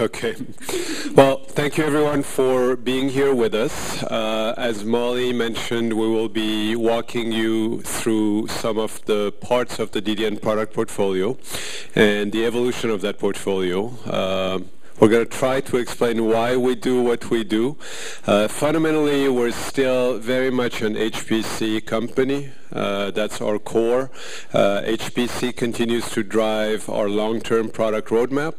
Okay. Well, thank you everyone for being here with us. Uh, as Molly mentioned, we will be walking you through some of the parts of the DDN product portfolio and the evolution of that portfolio. Uh, we're going to try to explain why we do what we do. Uh, fundamentally, we're still very much an HPC company. Uh, that's our core. Uh, HPC continues to drive our long-term product roadmap.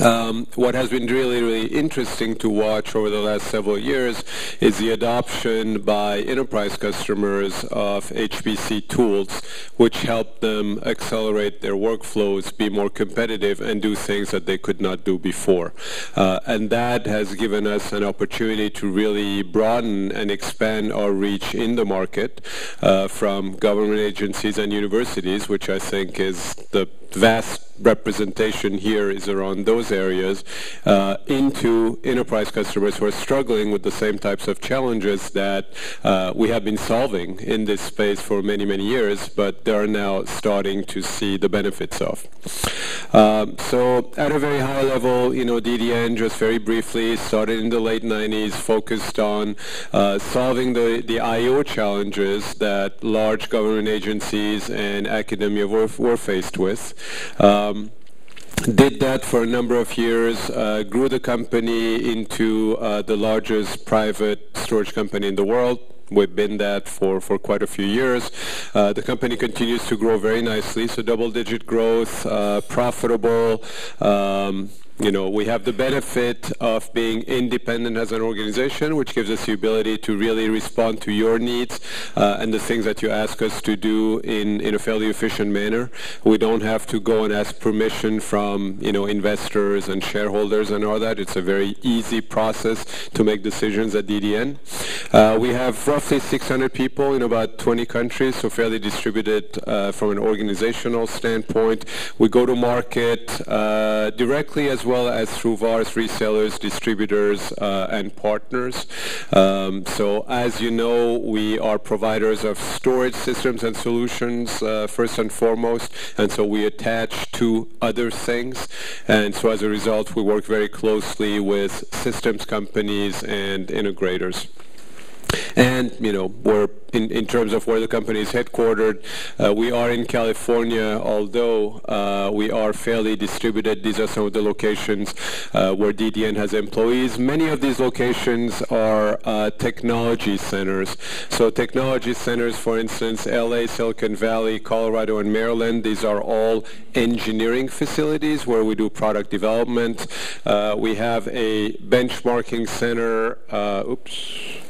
Um, what has been really, really interesting to watch over the last several years is the adoption by enterprise customers of HPC tools, which help them accelerate their workflows, be more competitive, and do things that they could not do before. Uh, and that has given us an opportunity to really broaden and expand our reach in the market uh, from government agencies and universities, which I think is the vast representation here is around those areas uh, into enterprise customers who are struggling with the same types of challenges that uh, we have been solving in this space for many, many years, but they are now starting to see the benefits of. Um, so at a very high level, you know, DDN just very briefly started in the late 90s, focused on uh, solving the, the I.O. challenges that large government agencies and academia were, were faced with. Um, did that for a number of years, uh, grew the company into uh, the largest private storage company in the world. We've been that for, for quite a few years. Uh, the company continues to grow very nicely, so double-digit growth, uh, profitable, um, you know, we have the benefit of being independent as an organization, which gives us the ability to really respond to your needs uh, and the things that you ask us to do in, in a fairly efficient manner. We don't have to go and ask permission from, you know, investors and shareholders and all that. It's a very easy process to make decisions at DDN. Uh, we have roughly 600 people in about 20 countries, so fairly distributed uh, from an organizational standpoint. We go to market uh, directly as well as through VARs, resellers, distributors, uh, and partners. Um, so as you know, we are providers of storage systems and solutions uh, first and foremost, and so we attach to other things. And so as a result, we work very closely with systems companies and integrators. And, you know, we're in, in terms of where the company is headquartered, uh, we are in California, although uh, we are fairly distributed. These are some of the locations uh, where DDN has employees. Many of these locations are uh, technology centers. So technology centers, for instance, LA, Silicon Valley, Colorado, and Maryland, these are all engineering facilities where we do product development. Uh, we have a benchmarking center, uh, oops,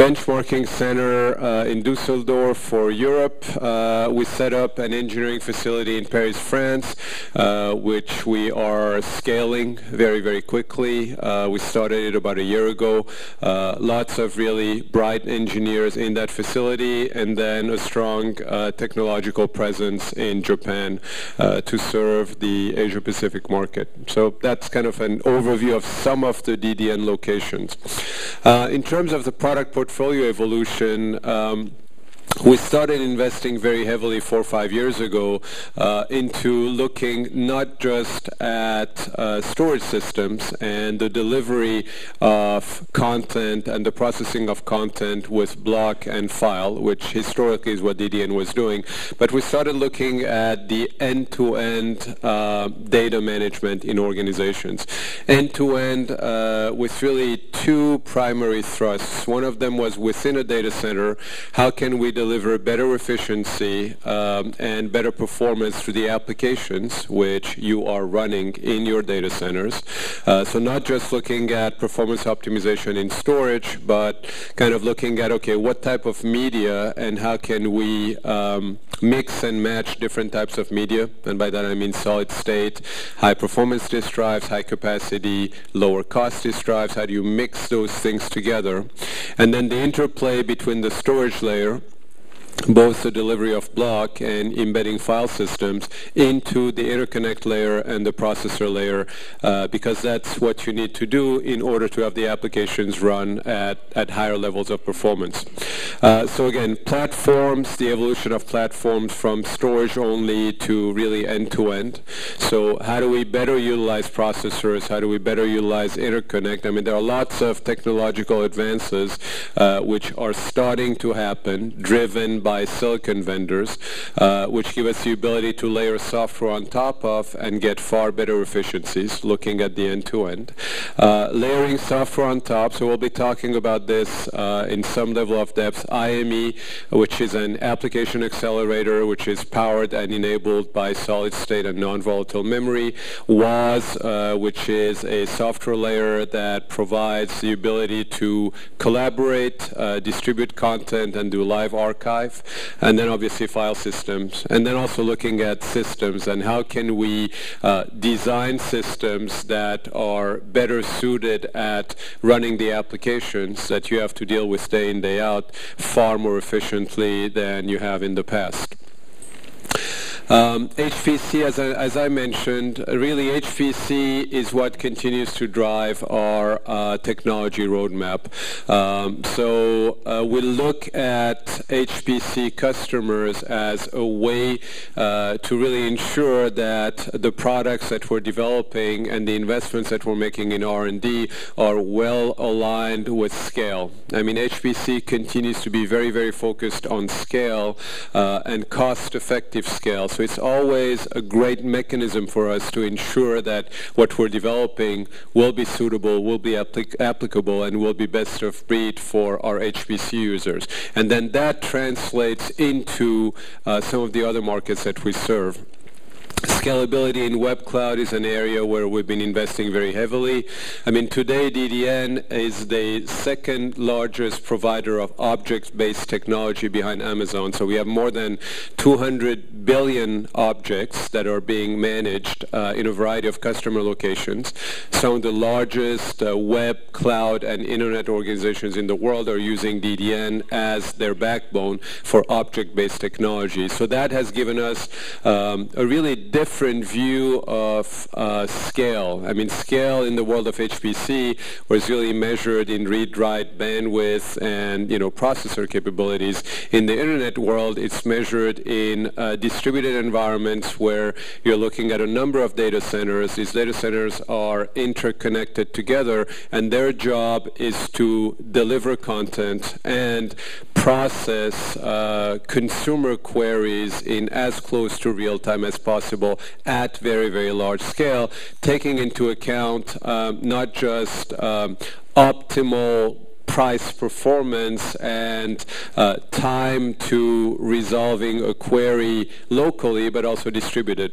benchmarking center uh, in Dusseldorf for Europe. Uh, we set up an engineering facility in Paris, France, uh, which we are scaling very, very quickly. Uh, we started it about a year ago. Uh, lots of really bright engineers in that facility, and then a strong uh, technological presence in Japan to serve the Asia-Pacific market. So that's kind of an overview of some of the DDN locations. in terms of the product portfolio, portfolio evolution, um, we started investing very heavily four or five years ago uh, into looking not just at uh, storage systems and the delivery of content and the processing of content with block and file, which historically is what DDN was doing, but we started looking at the end-to-end uh, data management in organizations. End-to-end uh, with really two primary thrusts. One of them was within a data center, how can we deliver better efficiency um, and better performance through the applications which you are running in your data centers. Uh, so not just looking at performance optimization in storage, but kind of looking at, okay, what type of media and how can we um, mix and match different types of media. And by that I mean solid state, high performance disk drives, high capacity, lower cost disk drives. How do you mix those things together? And then the interplay between the storage layer both the delivery of block and embedding file systems into the interconnect layer and the processor layer uh, because that's what you need to do in order to have the applications run at, at higher levels of performance. Uh, so again, platforms, the evolution of platforms from storage only to really end-to-end. So how do we better utilize processors? How do we better utilize interconnect? I mean, there are lots of technological advances uh, which are starting to happen, driven by silicon vendors, uh, which give us the ability to layer software on top of and get far better efficiencies looking at the end-to-end. Uh, layering software on top, so we'll be talking about this uh, in some level of depth. IME, which is an application accelerator, which is powered and enabled by solid-state and non-volatile memory. WOS, uh, which is a software layer that provides the ability to collaborate, uh, distribute content, and do live archive and then obviously file systems, and then also looking at systems and how can we uh, design systems that are better suited at running the applications that you have to deal with day in, day out far more efficiently than you have in the past. Um, HPC, as I, as I, mentioned, really HPC is what continues to drive our uh, technology roadmap. Um, so uh, we look at HPC customers as a way uh, to really ensure that the products that we're developing and the investments that we're making in R&D are well aligned with scale. I mean, HPC continues to be very, very focused on scale uh, and cost-effective scale. So it's always a great mechanism for us to ensure that what we're developing will be suitable, will be applic applicable, and will be best of breed for our HPC users. And then that translates into uh, some of the other markets that we serve. Scalability in web cloud is an area where we've been investing very heavily. I mean, today DDN is the second largest provider of object-based technology behind Amazon. So we have more than 200 billion objects that are being managed uh, in a variety of customer locations. Some of the largest uh, web, cloud, and internet organizations in the world are using DDN as their backbone for object-based technology. So that has given us um, a really different view of uh, scale. I mean, scale in the world of HPC was really measured in read-write bandwidth and, you know, processor capabilities. In the internet world, it's measured in uh, distributed environments where you're looking at a number of data centers. These data centers are interconnected together, and their job is to deliver content and process uh, consumer queries in as close to real time as possible possible at very, very large scale, taking into account um, not just um, optimal price performance and uh, time to resolving a query locally, but also distributed.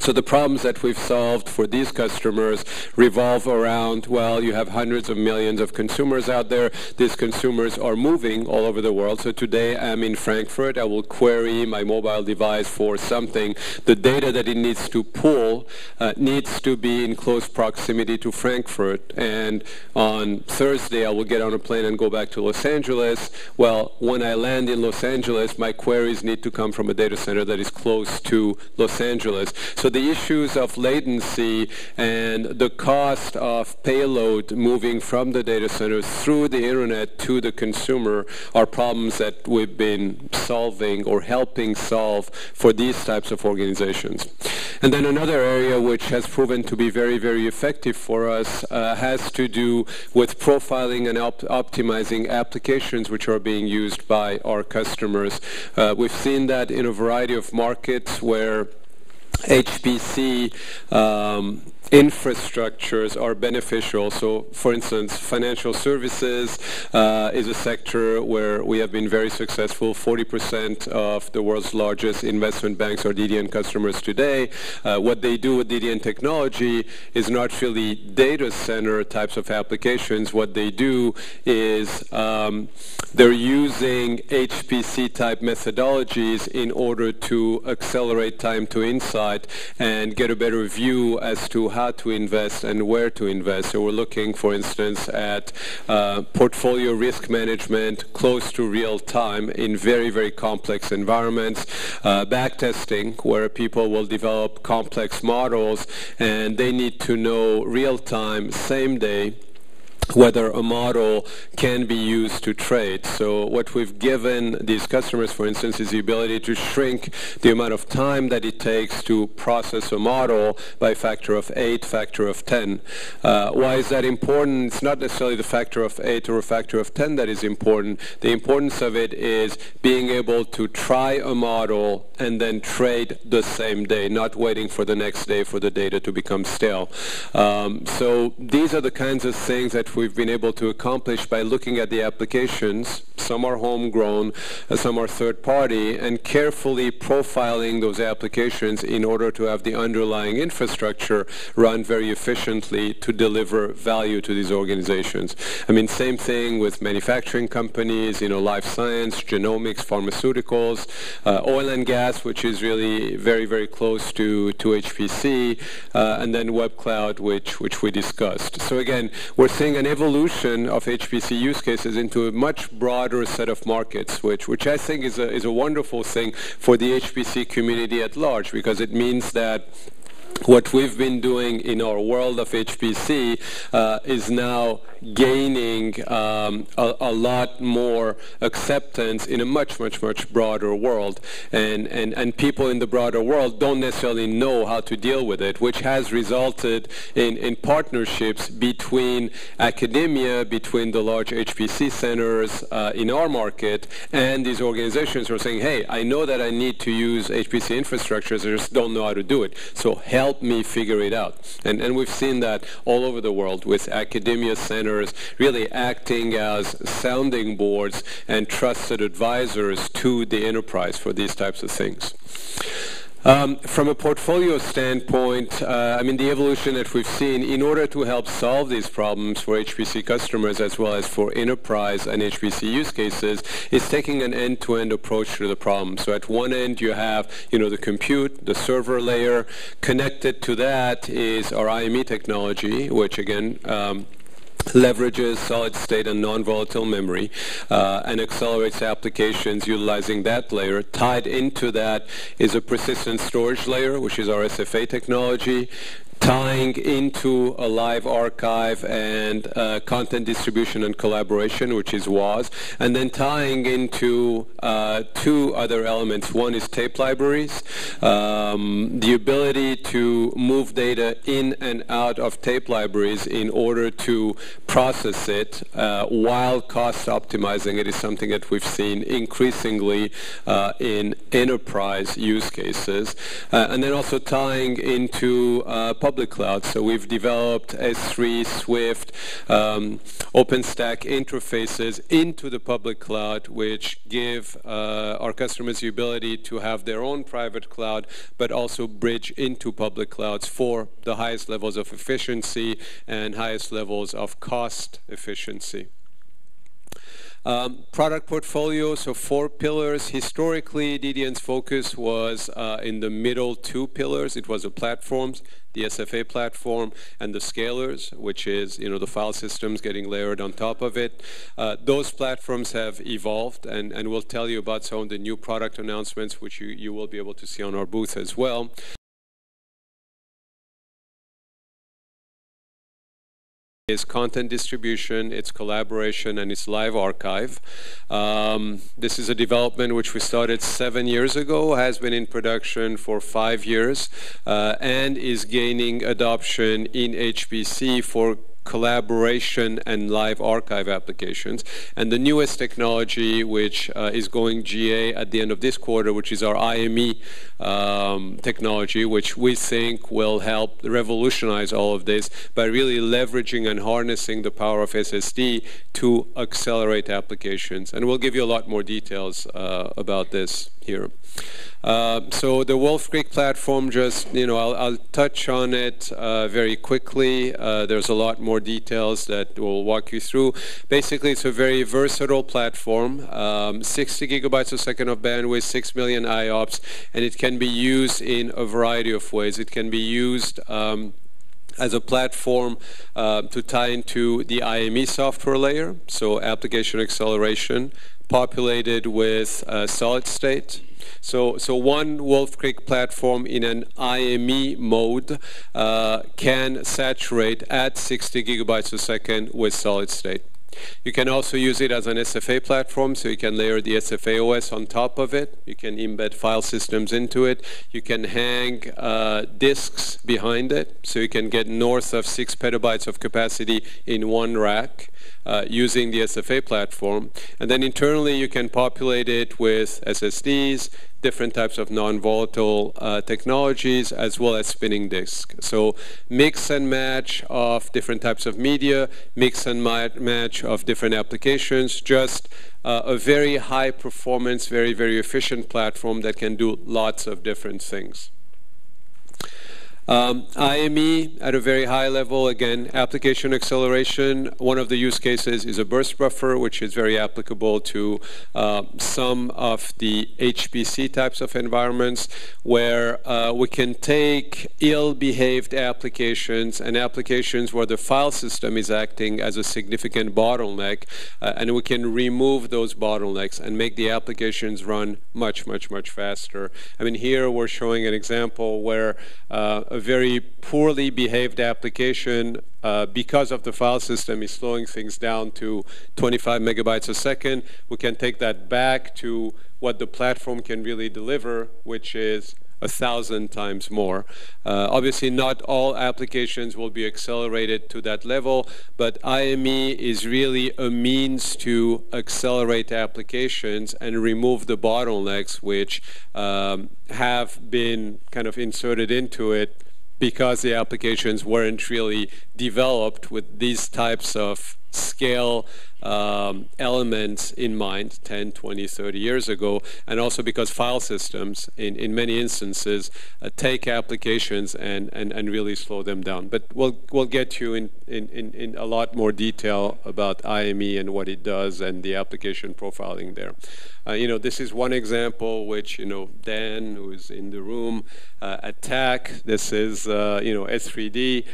So the problems that we've solved for these customers revolve around, well, you have hundreds of millions of consumers out there. These consumers are moving all over the world. So today I'm in Frankfurt. I will query my mobile device for something. The data that it needs to pull uh, needs to be in close proximity to Frankfurt. And on Thursday, I will get on a plane and go back to Los Angeles. Well, when I land in Los Angeles, my queries need to come from a data center that is close to Los Angeles. So so the issues of latency and the cost of payload moving from the data centers through the internet to the consumer are problems that we've been solving or helping solve for these types of organizations. And then another area which has proven to be very, very effective for us uh, has to do with profiling and op optimizing applications which are being used by our customers. Uh, we've seen that in a variety of markets where HPC um, infrastructures are beneficial. So, for instance, financial services uh, is a sector where we have been very successful. 40% of the world's largest investment banks are DDN customers today. Uh, what they do with DDN technology is not really data center types of applications. What they do is um, they're using HPC type methodologies in order to accelerate time to insight and get a better view as to how to invest and where to invest. So we're looking, for instance, at uh, portfolio risk management close to real time in very, very complex environments, uh, backtesting, where people will develop complex models and they need to know real time, same day, whether a model can be used to trade. So what we've given these customers, for instance, is the ability to shrink the amount of time that it takes to process a model by a factor of 8, factor of 10. Uh, why is that important? It's not necessarily the factor of 8 or a factor of 10 that is important. The importance of it is being able to try a model and then trade the same day, not waiting for the next day for the data to become stale. Um, so these are the kinds of things that we've been able to accomplish by looking at the applications. Some are homegrown, uh, some are third party, and carefully profiling those applications in order to have the underlying infrastructure run very efficiently to deliver value to these organizations. I mean, same thing with manufacturing companies, you know, life science, genomics, pharmaceuticals, uh, oil and gas, which is really very, very close to, to HPC, uh, and then web cloud, which, which we discussed. So again, we're seeing an evolution of HPC use cases into a much broader set of markets, which, which I think is a, is a wonderful thing for the HPC community at large because it means that what we've been doing in our world of HPC uh, is now gaining um, a, a, lot more acceptance in a much, much, much broader world. And, and, and people in the broader world don't necessarily know how to deal with it, which has resulted in, in partnerships between academia, between the large HPC centers uh, in our market, and these organizations who are saying, hey, I know that I need to use HPC infrastructures, I just don't know how to do it. So help me figure it out. And, and we've seen that all over the world with academia centers really acting as sounding boards and trusted advisors to the enterprise for these types of things. Um, from a portfolio standpoint, uh, I mean, the evolution that we've seen, in order to help solve these problems for HPC customers as well as for enterprise and HPC use cases, is taking an end-to-end approach to the problem. So at one end, you have, you know, the compute, the server layer. Connected to that is our IME technology, which again, um, leverages solid state and non-volatile memory uh, and accelerates applications utilizing that layer. Tied into that is a persistent storage layer, which is our SFA technology tying into a live archive and uh, content distribution and collaboration, which is WOS, and then tying into uh, two other elements. One is tape libraries, um, the ability to move data in and out of tape libraries in order to process it uh, while cost optimizing it is something that we've seen increasingly uh, in enterprise use cases. Uh, and then also tying into uh, public cloud. So we've developed S3, Swift, um, OpenStack interfaces into the public cloud, which give uh, our customers the ability to have their own private cloud, but also bridge into public clouds for the highest levels of efficiency and highest levels of cost efficiency. Um, product portfolio, so four pillars. Historically, DDN's focus was uh, in the middle two pillars. It was the platforms, the SFA platform, and the scalers, which is you know the file systems getting layered on top of it. Uh, those platforms have evolved, and, and we'll tell you about some of the new product announcements, which you, you will be able to see on our booth as well. Is content distribution, it's collaboration, and it's live archive. Um, this is a development which we started seven years ago, has been in production for five years, uh, and is gaining adoption in HPC for collaboration and live archive applications. And the newest technology, which uh, is going GA at the end of this quarter, which is our IME um, technology, which we think will help revolutionize all of this by really leveraging and harnessing the power of SSD to accelerate applications. And we'll give you a lot more details uh, about this here. Uh, so the Wolf Creek platform, just, you know, I'll, I'll touch on it uh, very quickly. Uh, there's a lot more details that we'll walk you through. Basically, it's a very versatile platform, um, 60 gigabytes a second of bandwidth, 6 million IOPS, and it can be used in a variety of ways. It can be used um, as a platform uh, to tie into the IME software layer, so application acceleration, populated with uh, solid state. So, so one Wolf Creek platform in an IME mode uh, can saturate at 60 gigabytes a second with solid state. You can also use it as an SFA platform, so you can layer the SFA OS on top of it. You can embed file systems into it. You can hang uh, disks behind it, so you can get north of six petabytes of capacity in one rack. Uh, using the SFA platform. And then internally, you can populate it with SSDs, different types of non-volatile uh, technologies as well as spinning disk. So mix and match of different types of media, mix and match of different applications, just uh, a very high performance, very, very efficient platform that can do lots of different things. Um, IME at a very high level, again, application acceleration. One of the use cases is a burst buffer, which is very applicable to uh, some of the HPC types of environments where uh, we can take ill-behaved applications and applications where the file system is acting as a significant bottleneck, uh, and we can remove those bottlenecks and make the applications run much, much, much faster. I mean, here we're showing an example where uh, a very poorly behaved application uh, because of the file system is slowing things down to 25 megabytes a second. We can take that back to what the platform can really deliver, which is a thousand times more. Uh, obviously, not all applications will be accelerated to that level, but IME is really a means to accelerate applications and remove the bottlenecks which um, have been kind of inserted into it because the applications weren't really developed with these types of scale um, elements in mind 10, 20, 30 years ago, and also because file systems, in, in many instances, uh, take applications and, and, and really slow them down. But we'll, we'll get you in, in, in, in a lot more detail about IME and what it does and the application profiling there. Uh, you know, this is one example which, you know, Dan, who's in the room, uh, attack. This is, uh, you know, S3D.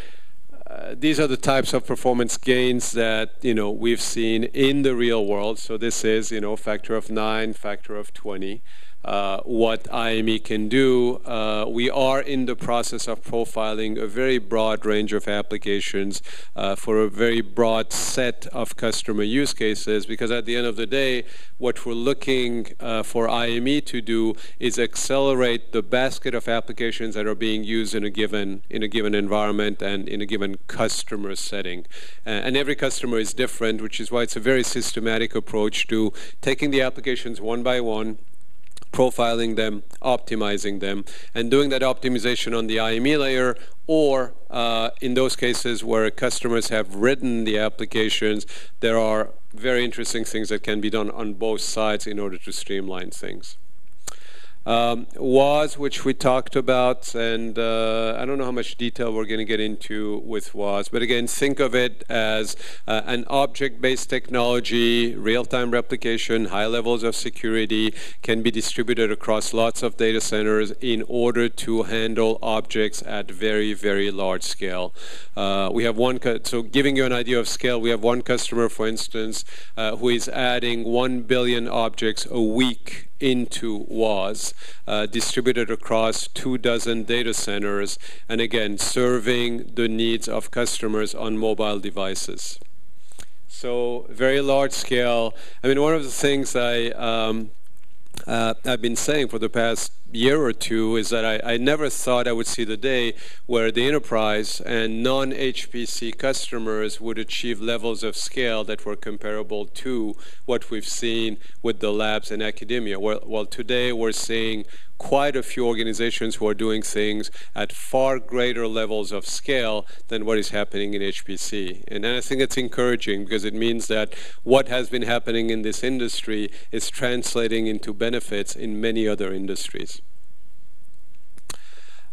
Uh, these are the types of performance gains that you know we've seen in the real world. So this is you know factor of nine, factor of 20 uh, what IME can do. Uh, we are in the process of profiling a very broad range of applications uh, for a very broad set of customer use cases because at the end of the day, what we're looking uh, for IME to do is accelerate the basket of applications that are being used in a given in a given environment and in a given customer setting. and every customer is different, which is why it's a very systematic approach to taking the applications one by one profiling them, optimizing them, and doing that optimization on the IME layer or uh, in those cases where customers have written the applications, there are very interesting things that can be done on both sides in order to streamline things. Um, WOS, which we talked about, and uh, I don't know how much detail we're going to get into with WOS, but again, think of it as uh, an object-based technology, real-time replication, high levels of security, can be distributed across lots of data centers in order to handle objects at very, very large scale. Uh, we have one, so giving you an idea of scale, we have one customer, for instance, uh, who is adding 1 billion objects a week into WOS, uh, distributed across two dozen data centers, and again, serving the needs of customers on mobile devices. So very large scale. I mean, one of the things I um, uh, I've been saying for the past year or two is that I, I, never thought I would see the day where the enterprise and non-HPC customers would achieve levels of scale that were comparable to what we've seen with the labs and academia. Well, well today we're seeing quite a few organizations who are doing things at far greater levels of scale than what is happening in HPC. And I think it's encouraging because it means that what has been happening in this industry is translating into benefits in many other industries.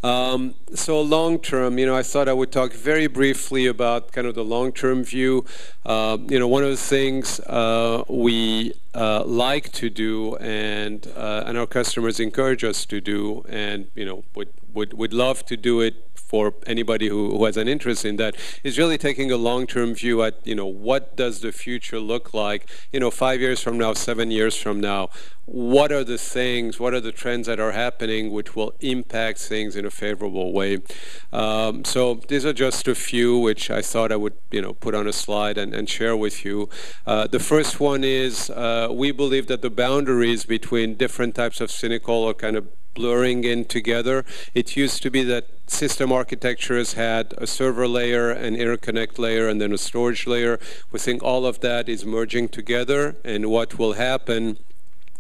Um, so long term, you know, I thought I would talk very briefly about kind of the long term view. Uh, you know, one of the things uh, we uh, like to do and uh, and our customers encourage us to do, and you know, would would would love to do it for anybody who, who has an interest in that, is really taking a long-term view at, you know, what does the future look like, you know, five years from now, seven years from now, what are the things, what are the trends that are happening which will impact things in a favorable way. Um, so these are just a few which I thought I would, you know, put on a slide and, and share with you. Uh, the first one is uh, we believe that the boundaries between different types of cynical or kind of blurring in together. It used to be that system architectures had a server layer, an interconnect layer, and then a storage layer. We think all of that is merging together, and what will happen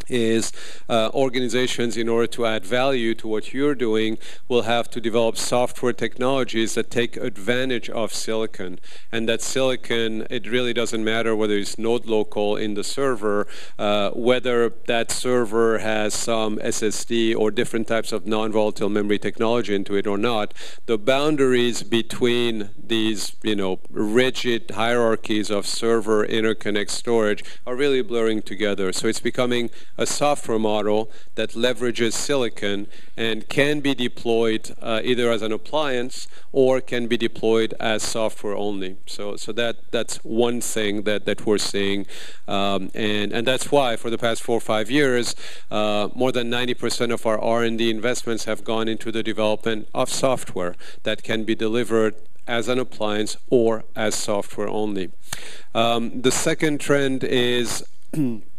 is uh, organizations, in order to add value to what you're doing, will have to develop software technologies that take advantage of silicon. And that silicon, it really doesn't matter whether it's node local in the server, uh, whether that server has some SSD or different types of non-volatile memory technology into it or not. The boundaries between these, you know, rigid hierarchies of server interconnect storage are really blurring together. So it's becoming a software model that leverages silicon and can be deployed uh, either as an appliance or can be deployed as software only. So, so that that's one thing that, that we're seeing, um, and and that's why for the past four or five years, uh, more than 90% of our R&D investments have gone into the development of software that can be delivered as an appliance or as software only. Um, the second trend is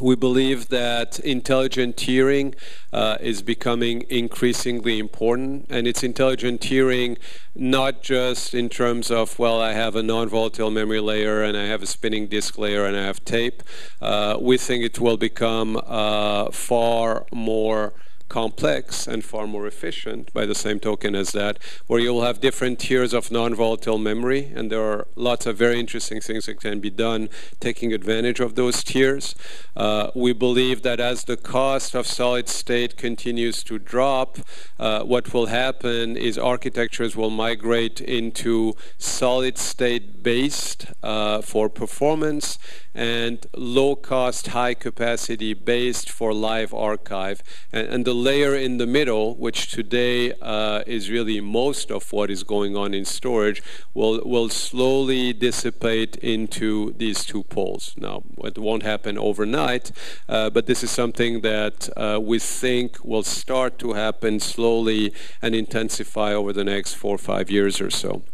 we believe that intelligent tiering uh, is becoming increasingly important, and it's intelligent tiering not just in terms of, well, I have a non-volatile memory layer and I have a spinning disk layer and I have tape. Uh, we think it will become uh, far more complex and far more efficient by the same token as that, where you'll have different tiers of non-volatile memory, and there are lots of very interesting things that can be done taking advantage of those tiers. Uh, we believe that as the cost of solid state continues to drop, uh, what will happen is architectures will migrate into solid state based uh, for performance and low cost, high capacity based for live archive. And, and the layer in the middle, which today uh, is really most of what is going on in storage, will, will slowly dissipate into these two poles. Now, it won't happen overnight, uh, but this is something that uh, we think will start to happen slowly and intensify over the next four or five years or so.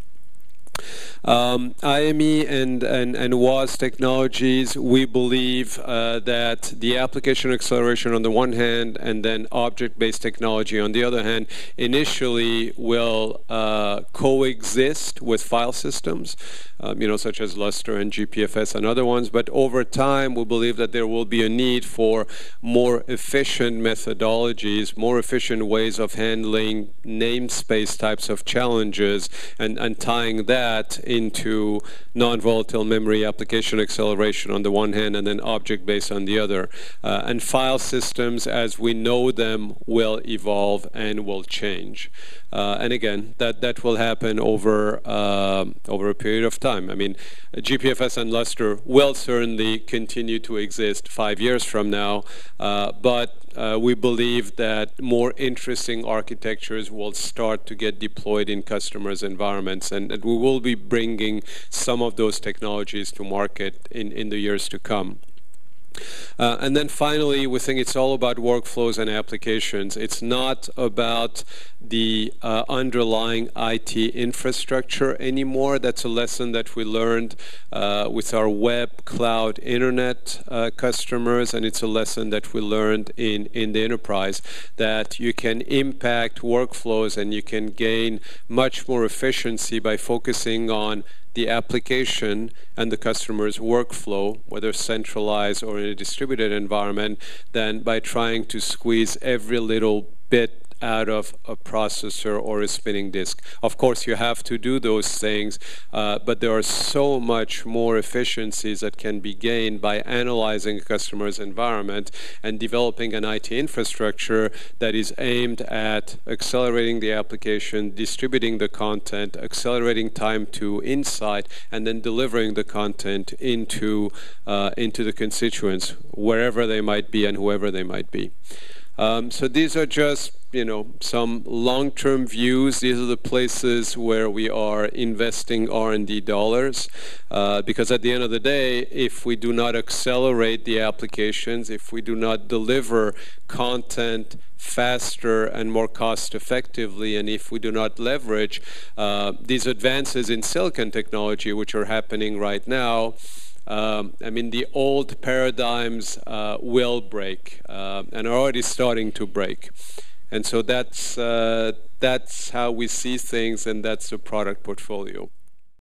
Um, IME and, and, and WOS technologies, we believe uh, that the application acceleration on the one hand and then object-based technology on the other hand initially will uh, coexist with file systems, um, you know, such as Lustre and GPFS and other ones. But over time, we believe that there will be a need for more efficient methodologies, more efficient ways of handling namespace types of challenges and, and tying that into non-volatile memory application acceleration on the one hand and then object-based on the other. Uh, and file systems as we know them will evolve and will change. Uh, and again, that, will happen over, uh, over a period of time. I mean, GPFS and Lustre will certainly continue to exist five years from now, uh, but we believe that more interesting architectures will start to get deployed in customers' environments, and, we will be bringing some of those technologies to market in the years to come. Uh, and then finally, we think it's all about workflows and applications. It's not about the uh, underlying IT infrastructure anymore. That's a lesson that we learned uh, with our web, cloud, internet uh, customers, and it's a lesson that we learned in, in the enterprise that you can impact workflows and you can gain much more efficiency by focusing on the application and the customer's workflow, whether centralized or in a distributed environment, than by trying to squeeze every little bit out of a processor or a spinning disk. Of course, you have to do those things, uh, but there are so much more efficiencies that can be gained by analyzing a customer's environment and developing an IT infrastructure that is aimed at accelerating the application, distributing the content, accelerating time to insight, and then delivering the content into, uh, into the constituents, wherever they might be and whoever they might be. Um, so these are just you know some long-term views. These are the places where we are investing R&D dollars, uh, because at the end of the day, if we do not accelerate the applications, if we do not deliver content faster and more cost effectively, and if we do not leverage uh, these advances in silicon technology, which are happening right now, um, I mean, the old paradigms uh, will break uh, and are already starting to break. And so that's, uh, that's how we see things, and that's the product portfolio.